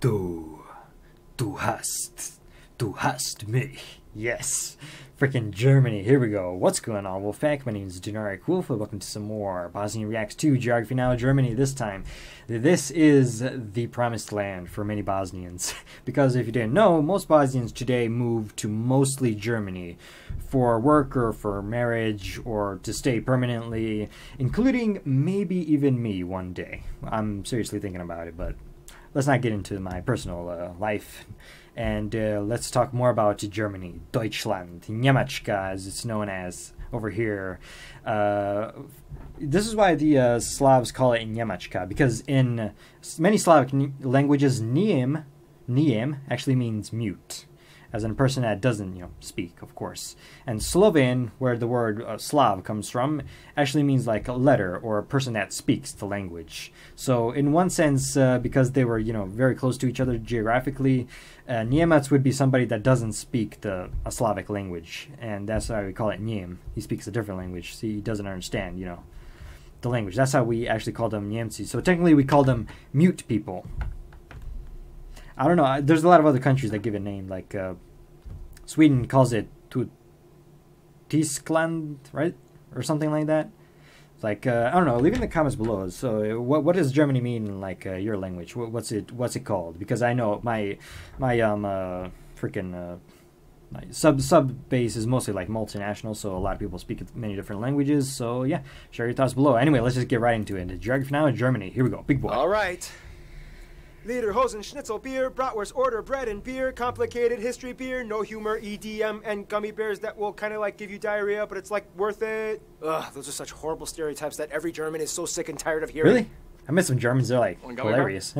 Du, du hast, du hast mich. Yes. Freaking Germany. Here we go. What's going on, Wolfpack? My name is Dinaric Wolf. Welcome to some more Bosnian Reacts 2 Geography Now Germany this time. This is the promised land for many Bosnians. because if you didn't know, most Bosnians today move to mostly Germany for work or for marriage or to stay permanently, including maybe even me one day. I'm seriously thinking about it, but let's not get into my personal uh, life and uh, let's talk more about Germany, Deutschland, Njemačka, as it's known as over here. Uh, this is why the uh, Slavs call it Njemačka, because in many Slavic languages, Niem, Niem actually means mute as in a person that doesn't, you know, speak, of course. And Slovene, where the word uh, Slav comes from, actually means like a letter or a person that speaks the language. So, in one sense, uh, because they were, you know, very close to each other geographically, uh, would be somebody that doesn't speak the a Slavic language, and that's why we call it Niem. He speaks a different language, so he doesn't understand, you know, the language. That's how we actually call them Niemci. So technically, we call them mute people. I don't know. There's a lot of other countries that give it a name, like uh, Sweden calls it Tyskland, right, or something like that. like uh, I don't know. Leave in the comments below. So, what what does Germany mean in like uh, your language? What, what's it what's it called? Because I know my my um uh, freaking uh, sub sub base is mostly like multinational, so a lot of people speak many different languages. So yeah, share your thoughts below. Anyway, let's just get right into it. Geography now Germany. Here we go. Big boy. All right. Lederhosen, Schnitzel beer, Bratwurst order, bread and beer, complicated history beer, no humor, EDM, and gummy bears that will kind of like give you diarrhea, but it's like worth it. Ugh, those are such horrible stereotypes that every German is so sick and tired of hearing. Really? I met some Germans. They're like hilarious.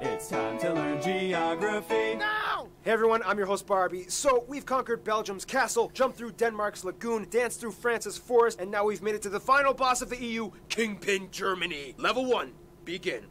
it's time to learn geography. Now! Hey everyone, I'm your host Barbie. So, we've conquered Belgium's castle, jumped through Denmark's lagoon, danced through France's forest, and now we've made it to the final boss of the EU, Kingpin Germany. Level 1, begin.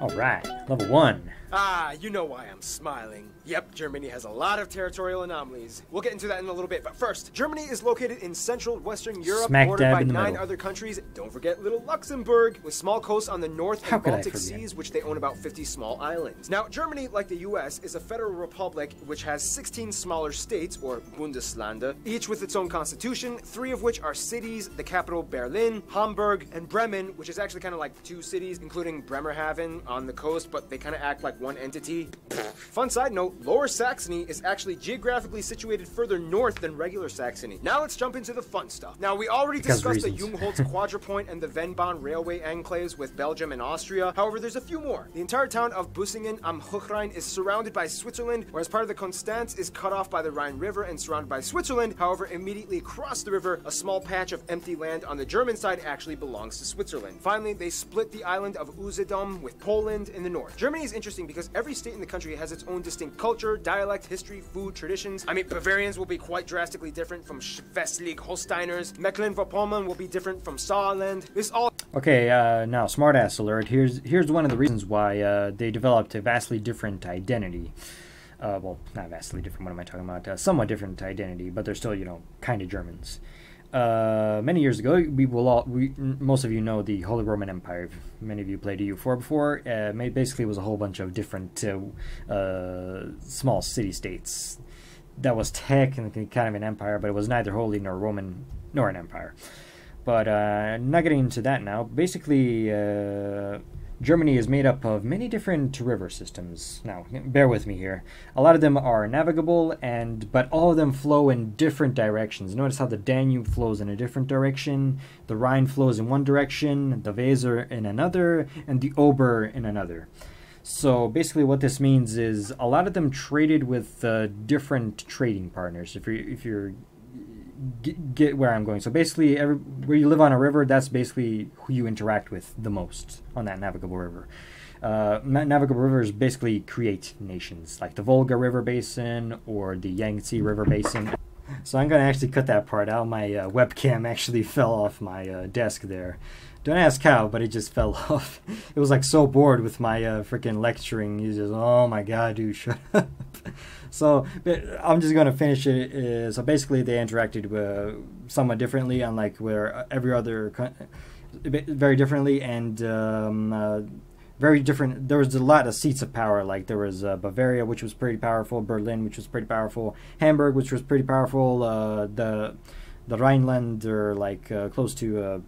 Alright, level 1. Ah, you know why I'm smiling. Yep, Germany has a lot of territorial anomalies. We'll get into that in a little bit, but first, Germany is located in central Western Europe, Smack bordered by nine middle. other countries. Don't forget little Luxembourg, with small coasts on the North How and Baltic Seas, which they own about 50 small islands. Now, Germany, like the US, is a federal republic which has 16 smaller states, or Bundeslande, each with its own constitution, three of which are cities, the capital Berlin, Hamburg, and Bremen, which is actually kind of like two cities, including Bremerhaven on the coast, but they kind of act like one entity. Fun side note, Lower Saxony is actually geographically situated further north than regular Saxony. Now let's jump into the fun stuff. Now we already because discussed reasons. the Jungholz Quadrupoint and the Vennbahn railway enclaves with Belgium and Austria. However, there's a few more. The entire town of Busingen am Hochrhein is surrounded by Switzerland, whereas part of the Konstanz is cut off by the Rhine River and surrounded by Switzerland. However, immediately across the river, a small patch of empty land on the German side actually belongs to Switzerland. Finally, they split the island of Usedom with Poland in the north. Germany is interesting because every state in the country has its own distinct culture, dialect, history, food, traditions. I mean, Bavarians will be quite drastically different from Schleswig-Holsteiners. Mecklenburg-Vorpommern will be different from Saarland. This all Okay, uh, now smartass alert. Here's here's one of the reasons why uh, they developed a vastly different identity. Uh, well, not vastly different. What am I talking about? Uh, somewhat different identity, but they're still, you know, kind of Germans. Uh, many years ago, we will all, we, most of you know the Holy Roman Empire. Many of you played EU4 before. Uh, basically, it was a whole bunch of different uh, uh, small city-states. That was technically kind of an empire, but it was neither holy nor Roman nor an empire. But uh, not getting into that now. Basically, uh, Germany is made up of many different river systems. Now, bear with me here. A lot of them are navigable, and but all of them flow in different directions. Notice how the Danube flows in a different direction, the Rhine flows in one direction, the Weser in another, and the Oder in another. So basically, what this means is a lot of them traded with uh, different trading partners. If you're if you're get, get where I'm going. So basically, every, where you live on a river, that's basically who you interact with the most on that navigable river. Uh, navigable rivers basically create nations, like the Volga River Basin or the Yangtze River Basin. So I'm going to actually cut that part out. My uh, webcam actually fell off my uh, desk there. Don't ask how, but it just fell off. It was like so bored with my uh, freaking lecturing. He's just, oh my god, dude, shut up. so I'm just gonna finish it. Uh, so basically, they interacted uh, somewhat differently, unlike where every other, very differently, and um, uh, very different. There was a lot of seats of power. Like there was uh, Bavaria, which was pretty powerful. Berlin, which was pretty powerful. Hamburg, which was pretty powerful. Uh, the the Rhineland, or like uh, close to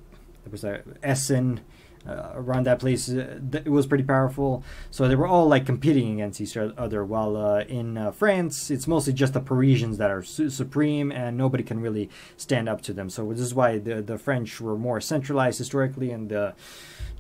uh, was that Essen. Uh, around that place, uh, th- it was pretty powerful. So they were all like competing against each other. While uh, in uh, France, it's mostly just the Parisians that are su- supreme, and nobody can really stand up to them. So this is why the the French were more centralized historically, and the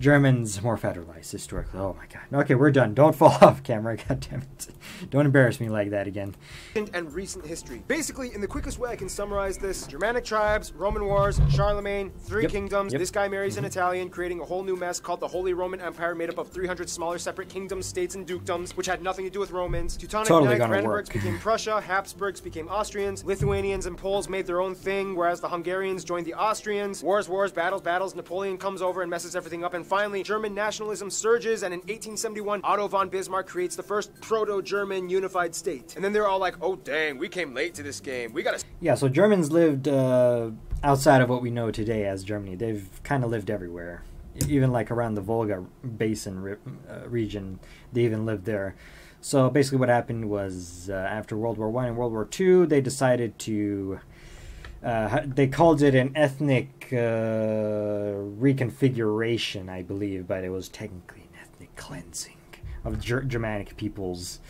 Germans more federalized historically. Oh my god. Okay, we're done. Don't fall off camera. God damn it. Don't embarrass me like that again. and recent history. Basically, in the quickest way I can summarize this, Germanic tribes, Roman wars, Charlemagne, three Yep. kingdoms. Yep. This guy marries an Italian, creating a whole new mess called the Holy Roman Empire, made up of 300 smaller separate kingdoms, states, and dukedoms, which had nothing to do with Romans. Teutonic Totally Knights, Brandenburgs became Prussia, Habsburgs became Austrians, Lithuanians and Poles made their own thing, whereas the Hungarians joined the Austrians. Wars, wars, battles, battles. Napoleon comes over and messes everything up, and finally, German nationalism surges, and in 1871, Otto von Bismarck creates the first proto-German unified state. And then they're all like, "Oh dang, we came late to this game. We gotta Yeah, so Germans lived uh, outside of what we know today as Germany. They've kind of lived everywhere, even like around the Volga basin re- uh, region. They even lived there. So basically, what happened was uh, after World War One and World War Two, they decided to. Uh, they called it an ethnic uh, reconfiguration, I believe, but it was technically an ethnic cleansing of Ger- Germanic peoples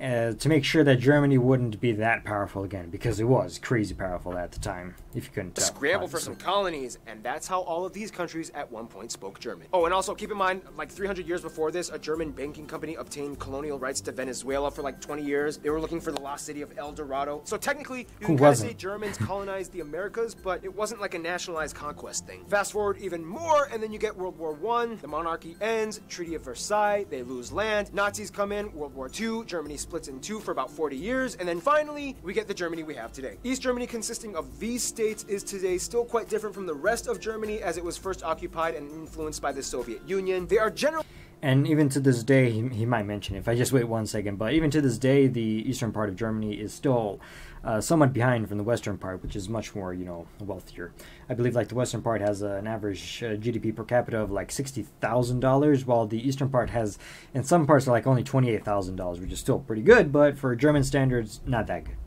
uh, to make sure that Germany wouldn't be that powerful again, because it was crazy powerful at the time. If you couldn't scramble for some colonies, and that's how all of these countries at one point spoke German. Oh, and also keep in mind, like 300 years before this, a German banking company obtained colonial rights to Venezuela for like 20 years. They were looking for the lost city of El Dorado. So technically, you Who can say? Germans colonized the Americas, but it wasn't like a nationalized conquest thing. Fast forward even more, and then you get World War One. The monarchy ends. Treaty of Versailles. They lose land. Nazis come in. World War Two. Germany splits in two for about 40 years, and then finally we get the Germany we have today. East Germany, consisting of these states, is today still quite different from the rest of Germany as it was first occupied and influenced by the Soviet Union. They are generally And even to this day, he, he might mention if I just wait one second. But even to this day, the eastern part of Germany is still uh, somewhat behind from the western part, which is much more, you know, wealthier. I believe like the western part has uh, an average uh, GDP per capita of like sixty thousand dollars, while the eastern part has, in some parts, like only twenty eight thousand dollars, which is still pretty good, but for German standards, not that good.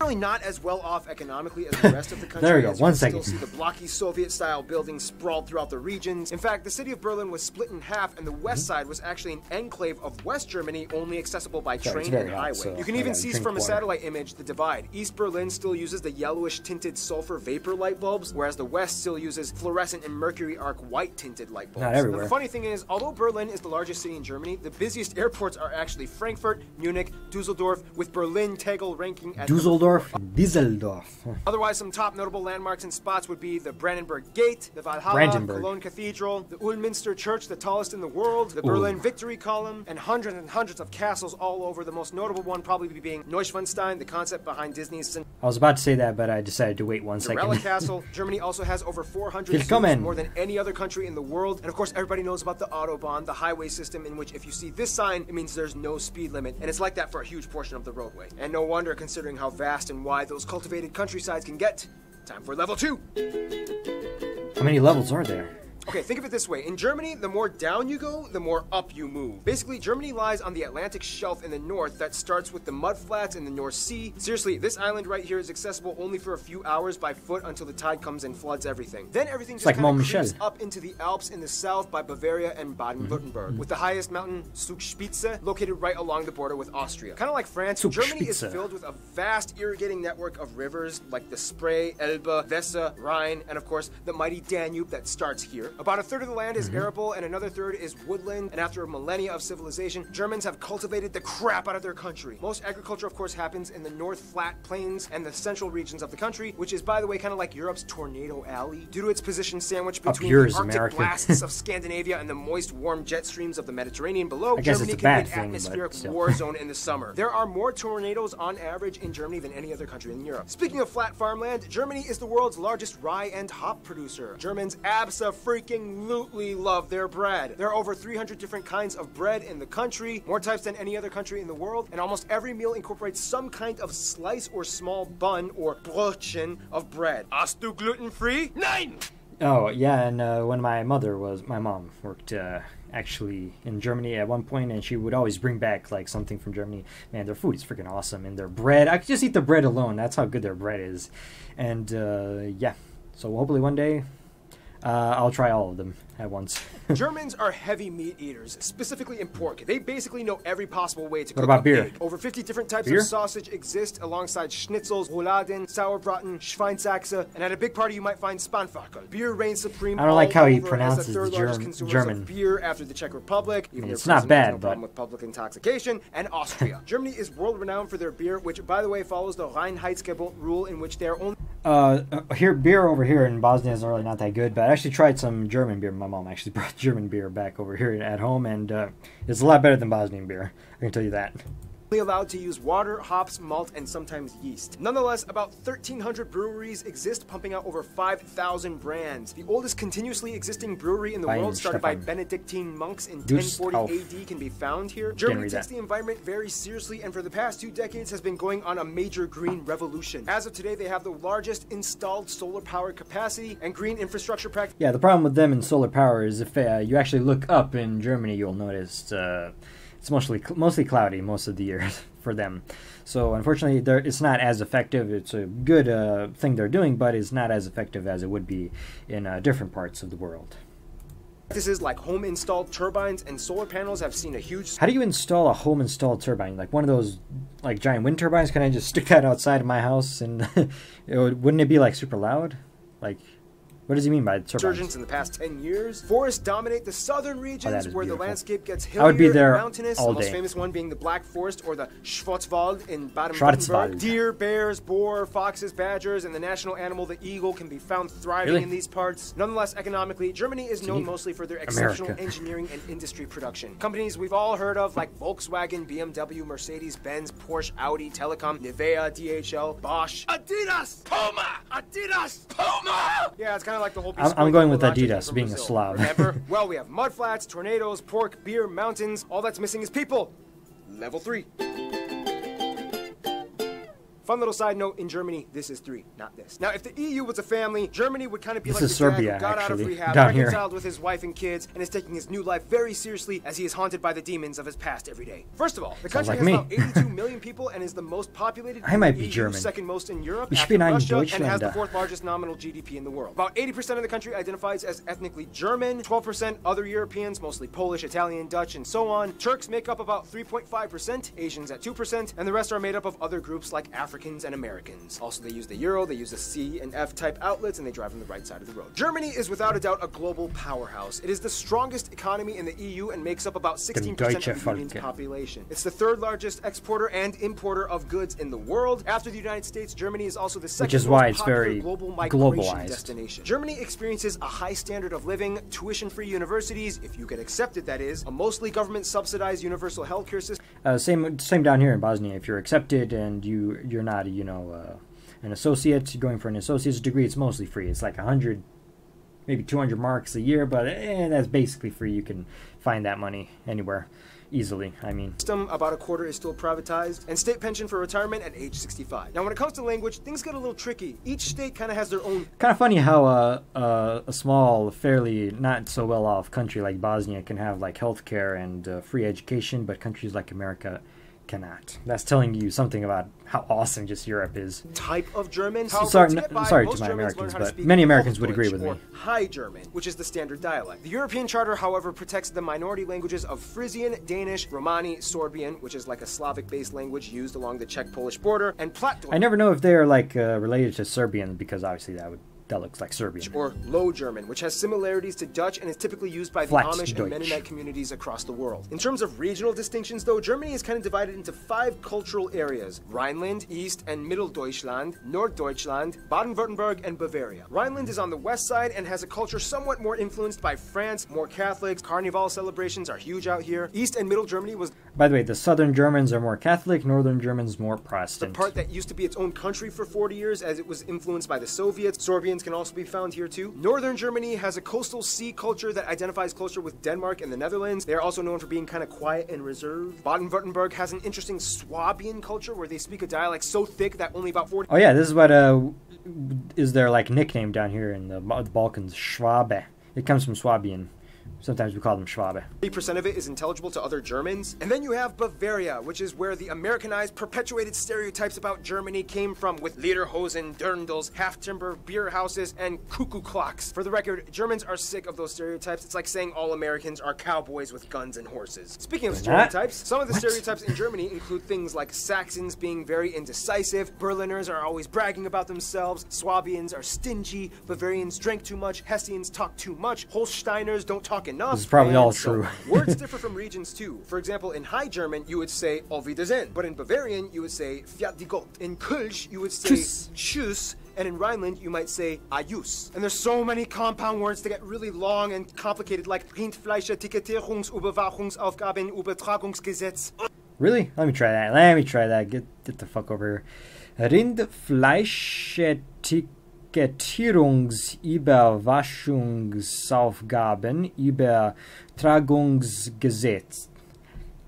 Generally not as well off economically as the rest of the country. There we go. One second. Still see the blocky Soviet-style buildings sprawled throughout the regions. In fact, the city of Berlin was split in half, and the west Mm-hmm. side was actually an enclave of West Germany, only accessible by Sorry, train and hot, highway. so you can I even see from a satellite image the divide. East Berlin still uses the yellowish tinted sulfur vapor light bulbs, whereas the west still uses fluorescent and mercury arc white tinted light bulbs. Not Now, everywhere. the funny thing is, although Berlin is the largest city in Germany, the busiest airports are actually Frankfurt, Munich, Dusseldorf, with Berlin Tegel ranking at Dusseldorf, Düsseldorf. Otherwise, some top notable landmarks and spots would be the Brandenburg Gate, the Valhalla, Brandenburg. Cologne Cathedral, the Ulm Minster Church, the tallest in the world, the Berlin Victory Column, and hundreds and hundreds of castles all over. The most notable one probably being Neuschwanstein, the concept behind Disney's I was about to say that, but I decided to wait one second. Castle. Germany also has over 400 zoos, more than any other country in the world. And of course, everybody knows about the Autobahn, the highway system in which if you see this sign, it means there's no speed limit. And it's like that for a huge portion of the roadway. And no wonder considering how vast and wide those cultivated countrysides can get. Time for level two. How many levels are there? Okay, think of it this way. In Germany, the more down you go, the more up you move. Basically, Germany lies on the Atlantic shelf in the north that starts with the mudflats in the North Sea. Seriously, this island right here is accessible only for a few hours by foot until the tide comes and floods everything. Then everything just like kind of creeps Michel. up into the Alps in the south by Bavaria and Baden-Württemberg, mm-hmm. with the highest mountain, Zugspitze, located right along the border with Austria. Kind of like France, Zugspitze. Germany is filled with a vast irrigating network of rivers like the Spree, Elbe, Weser, Rhine, and of course the mighty Danube that starts here. About a third of the land is mm-hmm. arable and another third is woodland, and after a millennia of civilization, Germans have cultivated the crap out of their country. Most agriculture, of course, happens in the North Flat Plains and the central regions of the country, which is, by the way, kind of like Europe's tornado alley. Due to its position sandwiched between the Arctic American. blasts of Scandinavia and the moist, warm jet streams of the Mediterranean below, I Germany can bad be an thing, atmospheric war zone in the summer. There are more tornadoes on average in Germany than any other country in Europe. Speaking of flat farmland, Germany is the world's largest rye and hop producer. Germans abso-freaking-lutely love their bread. There are over 300 different kinds of bread in the country, more types than any other country in the world, and almost every meal incorporates some kind of slice or small bun or Brötchen of bread. Hast du gluten-free? Nein! Oh yeah, and uh, when my mother was, my mom worked uh, actually in Germany at one point, and she would always bring back like something from Germany. Man, their food is freaking awesome, and their bread. I could just eat the bread alone. That's how good their bread is, and uh, yeah. So hopefully one day uh, I'll try all of them at once. Germans are heavy meat eaters, specifically in pork. They basically know every possible way to What cook about beer? Over 50 different types Beer? of sausage exist alongside schnitzels, rouladen, sauerbraten, Schweinshaxe, and at a big party you might find Spanferkel. Beer reigns supreme. I don't like how he pronounces the third the largest Germ- German. Beer after the Czech Republic. Even it's their not president has bad, no but- with public intoxication, and Austria. Germany is world renowned for their beer, which, by the way, follows the Reinheitsgebot rule, in which they are only Uh, here beer over here in Bosnia is really not that good, but I actually tried some German beer. My mom actually brought German beer back over here at home, and uh, it's a lot better than Bosnian beer. I can tell you that. Allowed to use water, hops, malt, and sometimes yeast. Nonetheless, about 1,300 breweries exist, pumping out over 5,000 brands. The oldest continuously existing brewery in the world, started by Benedictine monks in Dust 1040 auf. AD, can be found here. Germany takes that. the environment very seriously, and for the past two decades has been going on a major green revolution. As of today, they have the largest installed solar power capacity and green infrastructure practice. Yeah, the problem with them and solar power is if uh, you actually look up in Germany, you'll notice uh, it's mostly mostly cloudy most of the year for them. So unfortunately, it's not as effective. It's a good uh, thing they're doing, but it's not as effective as it would be in uh, different parts of the world. Practices like home installed turbines and solar panels have seen a huge How do you install a home installed turbine? Like one of those like giant wind turbines? Can I just stick that outside of my house and it would, wouldn't it be like super loud? Like what does he mean by turbines? resurgence in the past 10 years. Forests dominate the southern regions oh, is where the landscape gets hillier I would be there and mountainous. all the most day. famous one being the Black Forest or the Schwarzwald in Baden-Württemberg. Deer, bears, boar, foxes, badgers, and the national animal, the eagle, can be found thriving Really? in these parts. Nonetheless, economically, Germany is known mostly for their exceptional America. engineering and industry production. Companies we've all heard of like Volkswagen, BMW, Mercedes-Benz, Porsche, Audi, Telekom, Nivea, DHL, Bosch, Adidas, Puma, Adidas, Puma. Yeah, it's kind of like the whole. I'm- I'm going with Adidas, being a Brazil. Slav. Remember? well, we have mudflats, tornadoes, pork, beer, mountains. All that's missing is people. Level three. Fun little side note: in Germany, this is three, not this. Now, if the EU was a family, Germany would kind of be This like the dad who got out of rehab, down here. reconciled with his wife and kids, and is taking his new life very seriously as he is haunted by the demons of his past every day. First of all, the Sounds country like has me. about 82 million people and is the most populated. I might be EU, German. second most in Europe, Ich after Russia, and has the uh. fourth largest nominal GDP in the world. About 80% of the country identifies as ethnically German, 12% other Europeans, mostly Polish, Italian, Dutch, and so on. Turks make up about 3.5%, Asians at 2%, and the rest are made up of other groups like Africans and Americans. Also, they use the euro, they use the C and F type outlets, and they drive on the right side of the road. Germany is without a doubt a global powerhouse. It is the strongest economy in the EU and makes up about 16% of the union's population. It's the third largest exporter and importer of goods in the world. After the United States, Germany is also the second is most why it's popular very global migration globalized. destination. Germany experiences a high standard of living, tuition-free universities, if you get accepted, that is, a mostly government-subsidized universal healthcare system. Uh, same same down here in Bosnia. If you're accepted and you you're not you know uh, an associate, you're going for an associate's degree, it's mostly free. It's like hundred, maybe two hundred marks a year, but eh, that's basically free. You can find that money anywhere easily. I mean, system About a quarter is still privatized, and state pension for retirement at age 65. Now, when it comes to language, things get a little tricky. Each state kind of has their own kind of funny how uh, uh, a small, fairly not so well off country like Bosnia can have like healthcare and uh, free education, but countries like America cannot. That's telling you something about how awesome just Europe is. type of German. So sorry- to sorry to my Germans Americans, learn how to but many Americans would agree with me. High German, which is the standard dialect. The European Charter, however, protects the minority languages of Frisian, Danish, Romani, Sorbian, which is like a Slavic-based language used along the Czech-Polish border, and Plattdeutsch. I never know if they're like uh, related to Serbian because obviously that would that looks like Serbian. or Low German, which has similarities to Dutch and is typically used by the Amish and Mennonite communities across the world. In terms of regional distinctions, though, Germany is kind of divided into five cultural areas Rhineland, East and Middle Deutschland, Norddeutschland, Baden Württemberg, and Bavaria. Rhineland is on the west side and has a culture somewhat more influenced by France, more Catholics. Carnival celebrations are huge out here. East and Middle Germany was By the way, the southern Germans are more Catholic, northern Germans more Protestant. the part that used to be its own country for 40 years as it was influenced by the Soviets. Sorbians can also be found here too. Northern Germany has a coastal sea culture that identifies closer with Denmark and the Netherlands. They are also known for being kind of quiet and reserved. Baden-Württemberg has an interesting Swabian culture where they speak a dialect so thick that only about 40 oh yeah, this is what uh is their like nickname down here in the, the Balkans, Schwabe. It comes from Swabian, Sometimes we call them Schwabe. 80% of it is intelligible to other Germans. And then you have Bavaria, which is where the Americanized, perpetuated stereotypes about Germany came from, with Lederhosen, dirndls, half timber, beer houses, and cuckoo clocks. For the record, Germans are sick of those stereotypes. It's like saying all Americans are cowboys with guns and horses. Speaking of stereotypes, some of the What? stereotypes in Germany include things like Saxons being very indecisive, Berliners are always bragging about themselves, Swabians are stingy, Bavarians drink too much, Hessians talk too much, Holsteiners don't talk enough. This is probably all so true. words differ from regions too. For example, in High German, you would say Auf Wiedersehen, but in Bavarian, you would say Pfiat di Gott. In Kölsch, you would say Tschüss. Tschüss. And in Rhineland, you might say Ayus. And there's so many compound words that get really long and complicated, like Rindfleische Etikettierungsüberwachungsaufgaben Übertragungsgesetz. Really? Let me try that. Let me try that. Get get the fuck over here. Rindfleischetikettierungsüberwachungsaufgaben Übertragungsgesetz.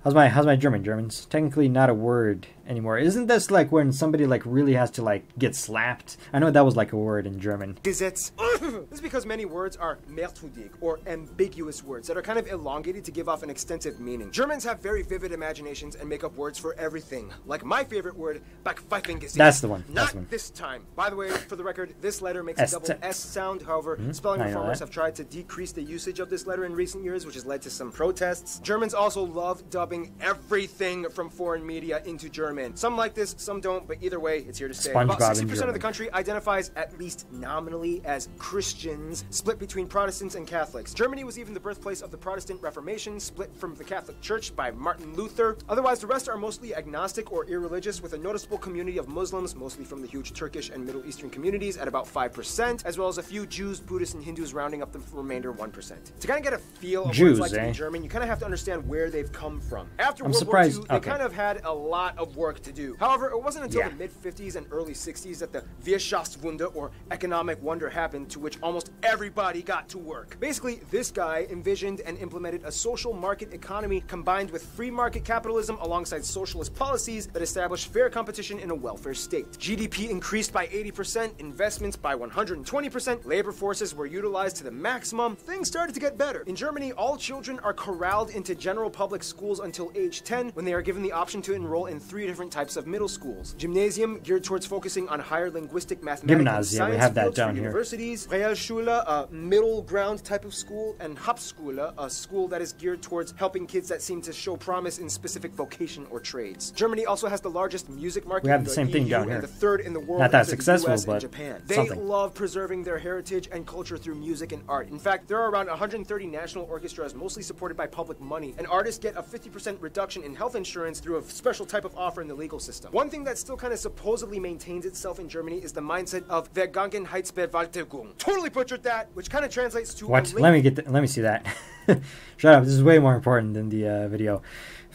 How's my how's my German? German's technically not a word anymore. Isn't this like when somebody like really has to like get slapped? I know that was like a word in German. Gesetz. this is because many words are merkwürdig, or ambiguous words that are kind of elongated to give off an extensive meaning. Germans have very vivid imaginations and make up words for everything. Like my favorite word, Backpfeifengesicht. That's the one, that's Not the one. this time. By the way, for the record, this letter makes a S- double S sound. However, hmm? spelling I know reformers have tried to decrease the usage of this letter in recent years, which has led to some protests. Germans also love dubbing everything from foreign media into German. Some like this, some don't, but either way, it's here to stay. About SpongeBob in 60% of the country identifies at least nominally as Christians, split between Protestants and Catholics. Germany was even the birthplace of the Protestant Reformation, split from the Catholic Church by Martin Luther. Otherwise, the rest are mostly agnostic or irreligious, with a noticeable community of Muslims, mostly from the huge Turkish and Middle Eastern communities, at about 5%, as well as a few Jews, Buddhists, and Hindus rounding up the remainder 1%. To kind of get a feel of Jews, what it's like to eh? be German, you kind of have to understand where they've come from. After I'm World surprised- War II, they kind of had a lot of work to do. However, it wasn't until Yeah. the mid 50s and early 60s that the Wirtschaftswunder or economic wonder happened to which almost everybody got to work. Basically, this guy envisioned and implemented a social market economy combined with free market capitalism alongside socialist policies that established fair competition in a welfare state. GDP increased by 80%, investments by 120%, labor forces were utilized to the maximum. Things started to get better. In Germany, all children are corralled into general public schools until age 10 when they are given the option to enroll in three different types of middle schools. Gymnasium, geared towards focusing on higher linguistic, mathematics, and Gymnasium, we have that down here. universities. Realschule, a middle ground type of school, and Hauptschule, a school that is geared towards helping kids that seem to show promise in specific vocation or trades. Germany also has the largest music market We have in the same thing EU down and here. the third in the world Not that successful, US and but Japan. They something. love preserving their heritage and culture through music and art. In fact, there are around 130 national orchestras, mostly supported by public money, and artists get a 50% reduction in health insurance through a special type of offer in the legal system. One thing that still kind of supposedly maintains itself in Germany is the mindset of Vergangenheitsbewältigung. Totally butchered that, which kind of translates to What? Let me get. The, let me see that. Shut up. This is way more important than the uh, video.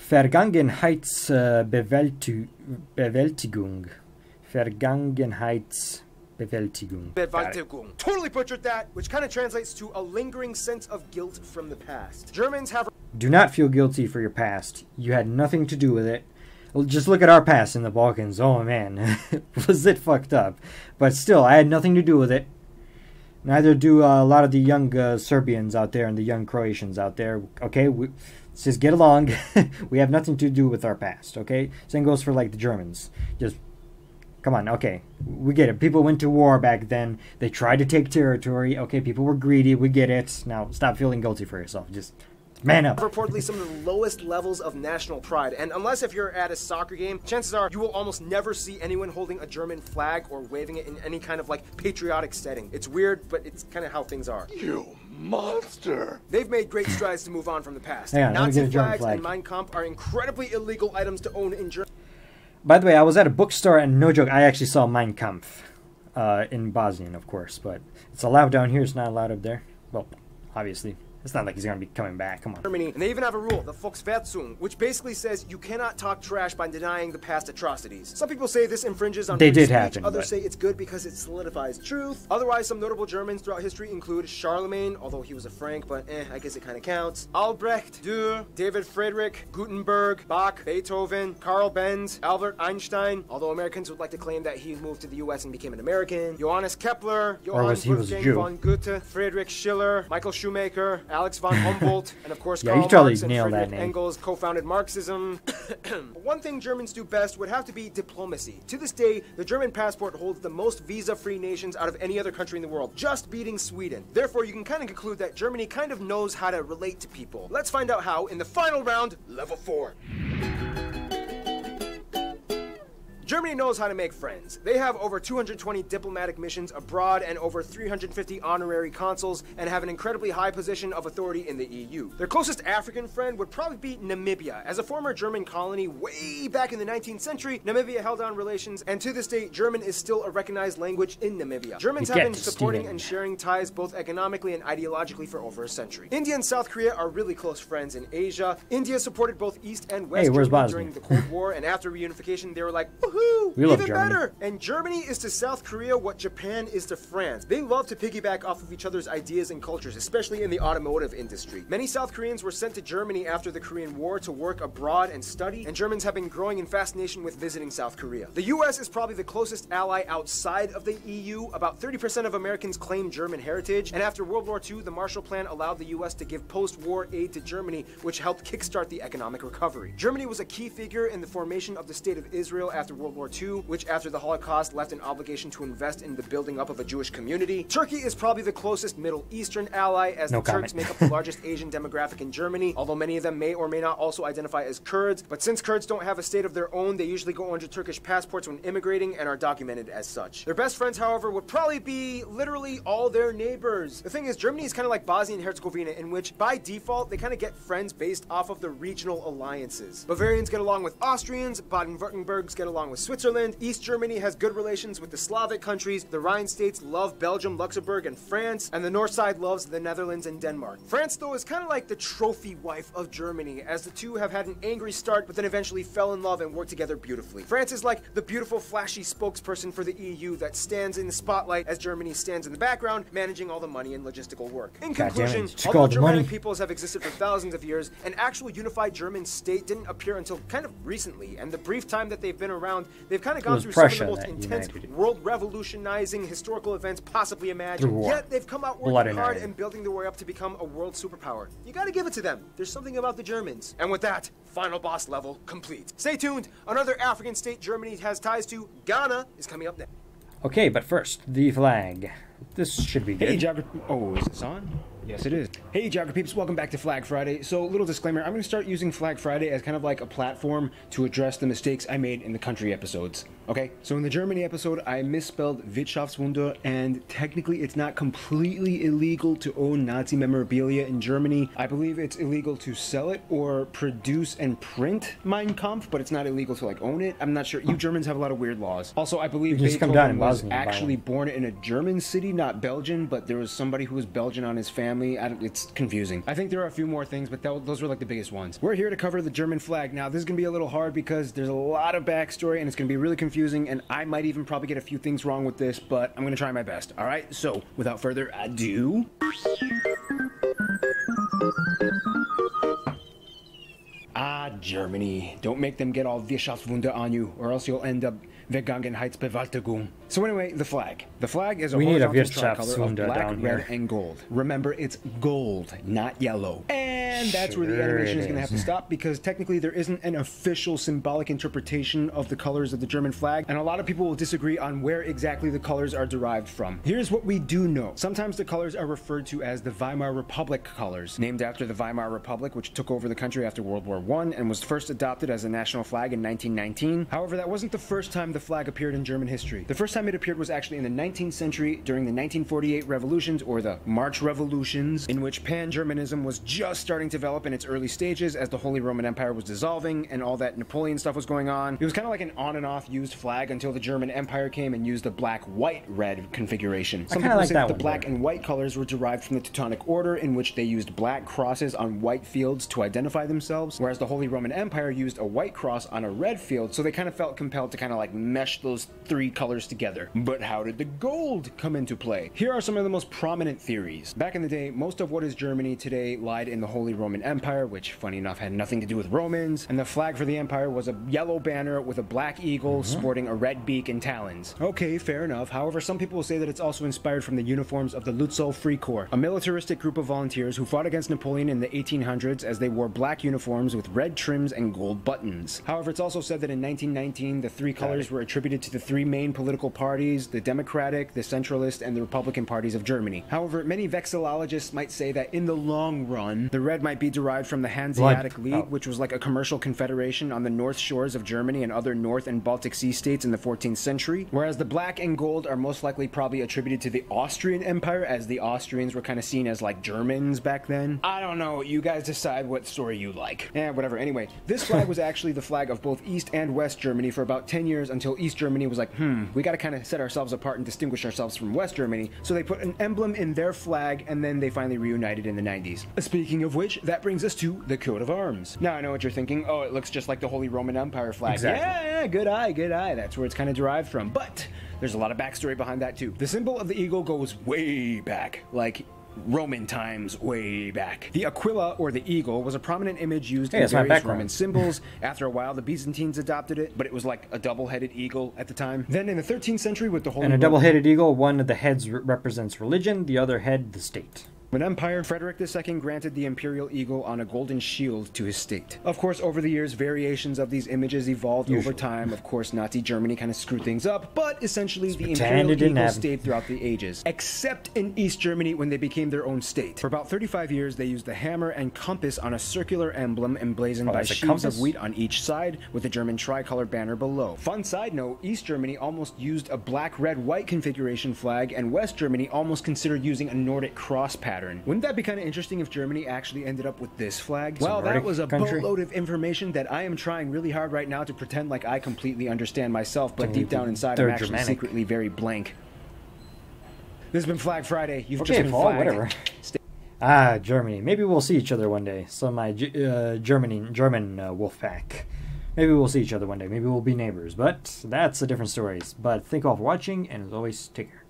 Vergangenheitsbewältigung. Vergangenheitsbewältigung. Got. Bewältigung. Totally butchered that, which kind of translates to a lingering sense of guilt from the past. Germans have Do not feel guilty for your past. You had nothing to do with it. Just look at our past in the Balkans. Oh man, was it fucked up? But still, I had nothing to do with it. Neither do uh, a lot of the young uh, Serbians out there and the young Croatians out there. Okay, we, let's just get along. we have nothing to do with our past. Okay, same goes for like the Germans. Just come on. Okay, we get it. People went to war back then. They tried to take territory. Okay, people were greedy. We get it. Now stop feeling guilty for yourself. Just man up. reportedly some of the lowest levels of national pride. And unless if you're at a soccer game, chances are you will almost never see anyone holding a German flag or waving it in any kind of like patriotic setting. It's weird, but it's kind of how things are. You monster! They've made great strides to move on from the past. Hang on, let me Nazi get a German flags and. Mein Kampf are incredibly illegal items to own in Germany. By the way, I was at a bookstore and no joke, I actually saw Mein Kampf uh, in Bosnian, of course, but it's allowed down here. It's not allowed up there. Well, obviously, it's not like he's gonna be coming back. Come on. Germany, and they even have a rule, the Volksverhetzung, which basically says you cannot talk trash by denying the past atrocities. Some people say this infringes on They free did speech, happen, Others but- say it's good because it solidifies truth. Otherwise, some notable Germans throughout history include Charlemagne, although he was a Frank, but eh, I guess it kind of counts. Albrecht, Dürer, David Friedrich, Gutenberg, Bach, Beethoven, Karl Benz, Albert Einstein, although Americans would like to claim that he moved to the US and became an American. Johannes Kepler, Johann was he was a Wolfgang von Goethe, Friedrich Schiller, Michael Schumacher, Alex von Humboldt, and of course Yeah, Karl you totally Marx and Friedrich. Engels co-founded Marxism. One thing Germans do best would have to be diplomacy. To this day, the German passport holds the most visa-free nations out of any other country in the world, just beating Sweden. Therefore, you can kind of conclude that Germany kind of knows how to relate to people. Let's find out how in the final round, level 4. Germany knows how to make friends. They have over 220 diplomatic missions abroad and over 350 honorary consuls and have an incredibly high position of authority in the EU. Their closest African friend would probably be Namibia. As a former German colony way back in the 19th century, Namibia held on relations, and to this day, German is still a recognized language in Namibia. Germans have been supporting and sharing ties both economically and ideologically for over a century. India and South Korea are really close friends in Asia. India supported both East and West Hey, Germany during the Cold War, and after reunification, they were like, woohoo! We love even Germany. better! And Germany is to South Korea what Japan is to France. They love to piggyback off of each other's ideas and cultures, especially in the automotive industry. Many South Koreans were sent to Germany after the Korean War to work abroad and study, and Germans have been growing in fascination with visiting South Korea. The US is probably the closest ally outside of the EU. About 30% of Americans claim German heritage, and after World War II, the Marshall Plan allowed the US to give post-war aid to Germany, which helped kickstart the economic recovery. Germany was a key figure in the formation of the State of Israel after World War II, which after the Holocaust left an obligation to invest in the building up of a Jewish community. Turkey is probably the closest Middle Eastern ally, as No the Turks make up the largest Asian demographic in Germany, although many of them may or may not also identify as Kurds. But since Kurds don't have a state of their own, they usually go under Turkish passports when immigrating and are documented as such. Their best friends, however, would probably be literally all their neighbors. The thing is, Germany is kind of like Bosnia and Herzegovina, in which by default they kind of get friends based off of the regional alliances. Bavarians get along with Austrians, Baden-Württembergs get along with Switzerland, East Germany has good relations with the Slavic countries, the Rhine states love Belgium, Luxembourg, and France, and the north side loves the Netherlands and Denmark. France, though, is kind of like the trophy wife of Germany, as the two have had an angry start, but then eventually fell in love and worked together beautifully. France is like the beautiful, flashy spokesperson for the EU that stands in the spotlight as Germany stands in the background, managing all the money and logistical work. In God damn it, conclusion, she although Germanic money. peoples have existed for thousands of years, an actual unified German state didn't appear until kind of recently, and the brief time that they've been around, they've kind of gone through Prussia some of the most intense, world revolutionizing historical events possibly imagined. Yet they've come out working Blood hard and building their way up to become a world superpower. You gotta give it to them. There's something about the Germans. And with that, final boss level complete. Stay tuned. Another African state Germany has ties to, Ghana, is coming up next. Okay, but first, the flag. This should be good. Hey, Jogger. Oh, is this on? Yes, it is. Hey, Geograpeeps, welcome back to Flag Friday. So, little disclaimer I'm going to start using Flag Friday as kind of like a platform to address the mistakes I made in the country episodes. Okay? So, in the Germany episode, I misspelled Wirtschaftswunder, and technically, it's not completely illegal to own Nazi memorabilia in Germany. I believe it's illegal to sell it or produce and print Mein Kampf, but it's not illegal to like own it. I'm not sure. You Germans have a lot of weird laws. Also, I believe You just come Beethoven was Bosnia and buy actually born in a German city, not Belgian, but there was somebody who was Belgian on his family. I don't, it's confusing. I think there are a few more things, but that, those were like the biggest ones. We're here to cover the German flag. Now, this is going to be a little hard because there's a lot of backstory and it's going to be really confusing, and I might even probably get a few things wrong with this, but I'm to try my best. All right, so without further ado. Ah, Germany. Don't make them get all Wirtschaftswunder on you, or else you'll end up Vergangenheitsbewältigung. So anyway, the flag. The flag is a We need a horizontal tricolor of black, down red, here. and gold. Remember, it's gold, not yellow. And that's where the Sure animation is going to have to stop because technically there isn't an official symbolic interpretation of the colors of the German flag, and a lot of people will disagree on where exactly the colors are derived from. Here's what we do know. Sometimes the colors are referred to as the Weimar Republic colors, named after the Weimar Republic, which took over the country after World War I and was first adopted as a national flag in 1919. However, that wasn't the first time the flag appeared in German history. The first time it appeared was actually in the 19th century during the 1948 revolutions or the March Revolutions, in which pan-Germanism was just starting to develop in its early stages as the Holy Roman Empire was dissolving and all that Napoleon stuff was going on. It was kind of like an on and off used flag until the German Empire came and used the black, white, red configuration. Some people like say that that the black and white colors were derived from the Teutonic Order, in which they used black crosses on white fields to identify themselves, whereas the Holy Roman Empire used a white cross on a red field, so they kind of felt compelled to kind of like mesh those three colors together. But how did the gold come into play? Here are some of the most prominent theories. Back in the day, most of what is Germany today lied in the Holy Roman Empire, which, funny enough, had nothing to do with Romans. And the flag for the empire was a yellow banner with a black eagle uh-huh. sporting a red beak and talons. Okay, fair enough. However, some people will say that it's also inspired from the uniforms of the Lutzow Free Corps, a militaristic group of volunteers who fought against Napoleon in the 1800s as they wore black uniforms with red trims and gold buttons. However, it's also said that in 1919, the three colors were attributed to the three main political parties the Democratic, the Centralist, and the Republican parties of Germany. However, many vexillologists might say that in the long run, the red might be derived from the Hanseatic League, Oh. which was like a commercial confederation on the north shores of Germany and other North and Baltic Sea states in the 14th century, whereas the black and gold are most likely probably attributed to the Austrian Empire, as the Austrians were kind of seen as like Germans back then. I don't know. You guys decide what story you like. Eh, whatever. Anyway, this flag was actually the flag of both East and West Germany for about 10 years until East Germany was like, hmm, we got to kind of set ourselves apart and distinguish ourselves from West Germany. So they put an emblem in their flag and then they finally reunited in the 90s. Speaking of which, that brings us to the coat of arms. Now I know what you're thinking. Oh, it looks just like the Holy Roman Empire flag. Exactly. Yeah, yeah, good eye, good eye. That's where it's kind of derived from. But there's a lot of backstory behind that too. The symbol of the eagle goes way back. Like Roman times way back. The aquila, or the eagle, was a prominent image used Hey, in various. Roman symbols. After a while, the Byzantines adopted it, but it was like a double-headed eagle at the time. Then in the 13th century, with the Holy And a double-headed eagle, one of the heads re- represents religion, the other head the state. Roman Empire, Frederick II granted the imperial eagle on a golden shield to his state. Of course, over the years, variations of these images evolved over time. Of course, Nazi Germany kind of screwed things up, but essentially the imperial eagle happen. stayed throughout the ages, except in East Germany when they became their own state. For about 35 years, they used the hammer and compass on a circular emblem emblazoned Oh, by a sheaves of wheat on each side, with the German tricolor banner below. Fun side note: East Germany almost used a black, red, white configuration flag, and West Germany almost considered using a Nordic cross pattern. Wouldn't that be kind of interesting if Germany actually ended up with this flag? Well, that was a country? boatload of information that I am trying really hard right now to pretend like I completely understand myself, but deep down inside, They're I'm actually Germanic. secretly very blank. This has been Flag Friday. You've just been Paul, flagged. whatever. Ah, Germany. Maybe we'll see each other one day. So my uh, Germany, German uh, wolf pack. Maybe we'll see each other one day. Maybe we'll be neighbors. But that's a different story. But thank you all for watching, and as always, take care.